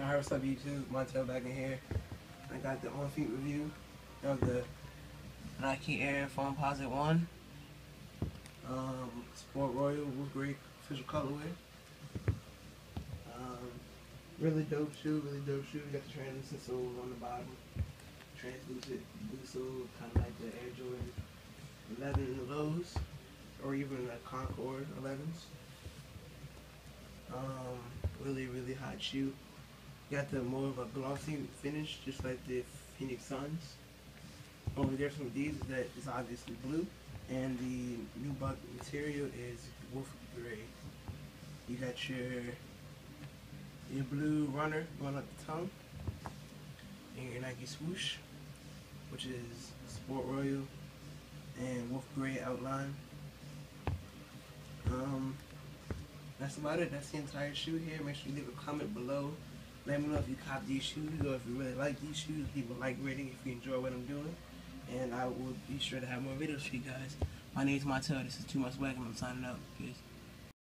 Alright, what's up YouTube? Montel back in here. I got the on feet review of the Nike Air Foamposite 1. Um, Sport Royal Wolf Grey official colorway. Um, really dope shoe, really dope shoe. You got the translucent sole on the bottom. Translucent blue sole, kind of like the Air Jordan 11 lows, or even the Concord 11s. Um, really, really hot shoe. Got the more of a glossy finish, just like the Phoenix Suns. Only difference with these that is obviously blue, and the nubuck material is wolf gray. You got your your blue runner going up the tongue, and your Nike swoosh, which is Sport Royal and wolf gray outline. Um, that's about it. That's the entire shoe here. Make sure you leave a comment below. Let me know if you cop these shoes or if you really like these shoes. Leave a like rating if you enjoy what I'm doing. And I will be sure to have more videos for you guys. My name is Montel. This is Too Much Swag I'm signing out. Peace.